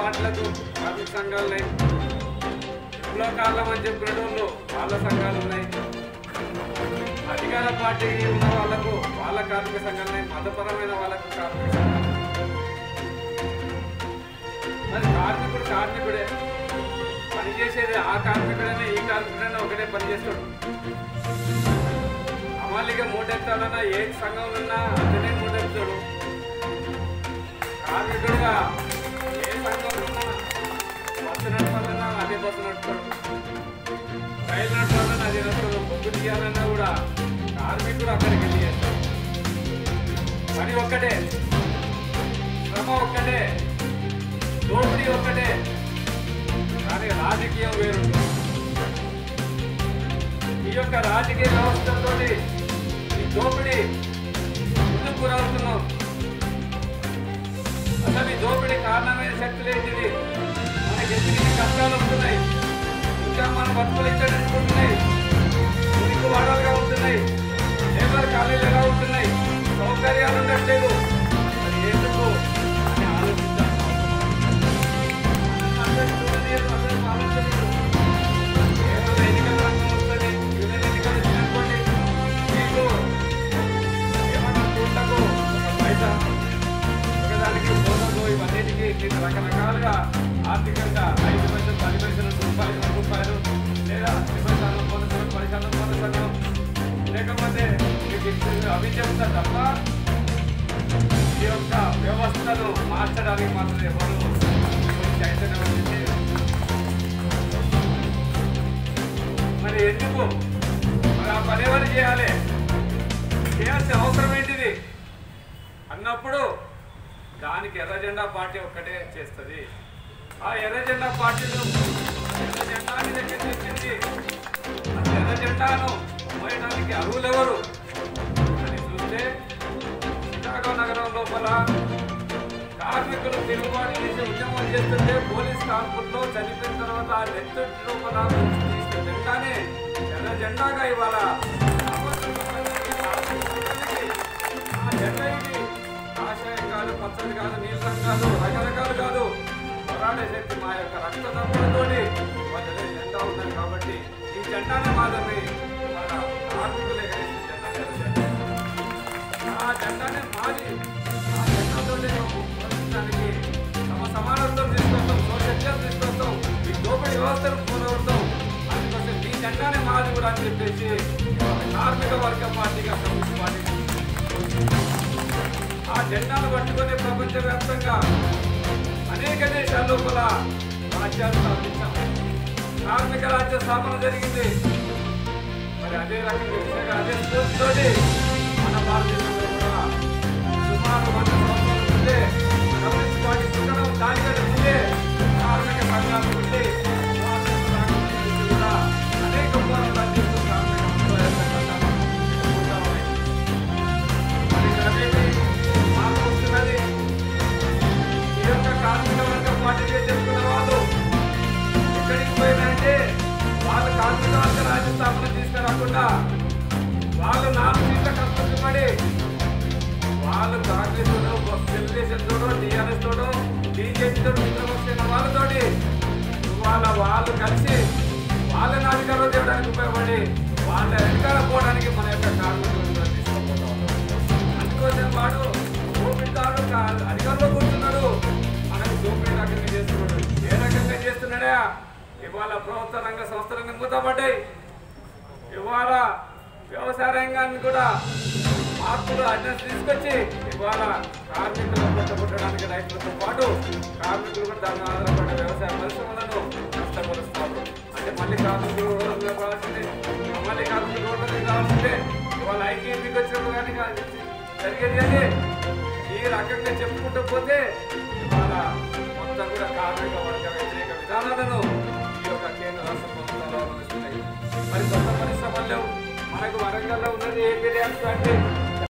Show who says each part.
Speaker 1: కార్మిక సంఘాలు ఉన్నాయి కాలం అని చెప్పిన వాళ్ళ సంఘాలు ఉన్నాయి. అధికార పార్టీ ఉన్న వాళ్ళకు వాళ్ళ కార్మిక సంఘాలు ఉన్నాయి మతపరమైన వాళ్ళకు కార్మిక సంఘాలు మరి కార్మికుడు కార్మికుడే. పనిచేసేది ఆ కార్మికుడైనా ఈ కార్మికుడైనా ఒకటే పని చేస్తాడు అమాలిగా మూటెత్తాలన్నా ఏ సంఘం ఉన్నా అతనే మూటెత్తాడు కార్మికుడుగా అదే బస్సు నడుపుతాడు రైలు నడపాలన్నా అదే నడుపుతాడు పొద్దు తీయాలన్నా కూడా కార్మికుడు అక్కడికి వెళ్ళి చేస్తాడు పని ఒక్కటే శ్రమ ఒక్కటే దోపిడీ ఒక్కటే కానీ రాజకీయం వేరు ఈ యొక్క రాజకీయ వ్యవస్థతో ఈ దోపిడీ ముందుకు గురవుతున్నాం అసలు ఈ దోపిడీ కారణమైన శక్తులు ఏంటిది ఎన్ని ఉంటున్నాయి. ఇంకా మన బతుకులు ఇక్కడ ఉంటున్నాయి. ఉనికి వాడాలుగా ఉంటున్నాయి. లేబర్ ఖాళీలు ఎలా ఉంటున్నాయి? సౌకర్యాలు ఉండట్లేదు మరి ఎందుకు? అని ఆలోచించాలి రకరకాలుగా ఆర్థికంగా ఐదు పైసలు పది పైసలు రూపాయలు రూపాయలు లేదా నిబంధనలు బోనసులు పది బోనసులు లేకపోతే మీకు అవి చెప్తా తప్ప ఈ యొక్క వ్యవస్థను మార్చడానికి మాత్రం ఎవరు చైతన్యం వచ్చింది మరి ఎందుకు? మరి ఆ పని ఎవరు చేయాలి? చేయాల్సిన అవసరం ఏంటిది? అన్నప్పుడు దానికి ఎర్ర జెండా పార్టీ ఒక్కటే చేస్తుంది. ఆ ఎర్ర జెండా పార్టీలు ఎర్ర జెండాని దగ్గర తెచ్చింది ఆ ఎర్ర జెండాను పోయడానికి అర్హులు ఎవరు అని చూస్తే చికాగో నగరం లోపల కార్మికులు తిరుగుబాటు చేసి ఉద్యమం చేస్తుంటే పోలీస్ కాన్పుల్లో చనిపోయిన తర్వాత ఆ నెత్తి లోపల తీసుకు జెండానే ఎర్ర జెండాగా ఇవాళ ఆ జెండా ఇది కాదు పచ్చడి కాదు నీలం కాదు రకరకాలు కాదు. పోరాడే శక్తి మా యొక్క రక్త తప్పులతోటి వాళ్ళ జెండా ఉన్నది కాబట్టి ఈ జెండానే మాదని మన కార్మికులు ఎగరేసిన జెండా ఆ జెండానే మాది. ఆ జెండాతోనే మేము తమ సమానత్వం తీసుకొస్తాం సోషల్ తీసుకొస్తాం ఈ దోపిడీ వ్యవస్థను పోరాడతాం. అందుకోసం ఈ జెండానే మాది కూడా అని చెప్పేసి కార్మిక వర్గ పార్టీగా ప్రభుత్వ పార్టీ ఆ జెండాను పట్టుకొని ప్రపంచవ్యాప్తంగా అనేక దేశాల లోపల రాజ్యాలు స్థాపించాం కార్మిక రాజ్య స్థాపన జరిగింది. మరి అదే రకంగా అదే స్ఫూర్తితోటి మన భారతదేశంలో కూడా సుమారు వంద సంవత్సరాల ఎక్కడికి పోయినంటే వాళ్ళు కార్మిక వర్గ రాజ్య స్థాపన తీసుకురాకుండా వాళ్ళు నాలుగు సీట్ల కష్టపడి వాళ్ళు కాంగ్రెస్ తెలుగుదేశం తోడు టీఆర్ఎస్ తోడు బీజేపీ తోడు మిత్రపక్షమైన వాళ్ళతోటి వాళ్ళ వాళ్ళు కలిసి వాళ్ళని అధికారం చేయడానికి ఉపయోగపడి వాళ్ళ అధికారం పోవడానికి మన యొక్క కార్మికులు తీసుకుపోతాం అందుకోసం వాడు దోపిడీదారుడు కా- అధికారంలో కూర్చున్నాడు. మనకు దోపిడీ రకంగా చేస్తున్నాడు. ఏ రకంగా చేస్తున్నాడా? ఇవాళ ప్రభుత్వ రంగ సంస్థలు మూతపడ్డాయి. ఇవాళ వ్యవసాయ రంగాన్ని కూడా మార్పులు అడ్రస్ తీసుకొచ్చి ఇవాళ కార్మికులు కొట్టడానికి రైతులతో పాటు కార్మికులు కూడా దాని ఆధారపడ్డ వ్యవసాయ పరిశ్రమలను నష్టపరుస్తారు అంటే మళ్ళీ కార్మికులు రోడ్డు కావాల్సిందే. మళ్ళీ కార్మికులు రోడ్డు కావాల్సిందే. ఇవాళ ఐక్యతకి వచ్చినప్పుడు కానీ జరిగేది కానీ ఈ రకంగా చెప్పుకుంటూ పోతే ఇవాళ మొత్తం కూడా కార్మిక వర్గ వ్యతిరేక విధానాలను మనకు వరంగల్లో ఉన్నది ఏపీ డ్యామ్స్ అంటే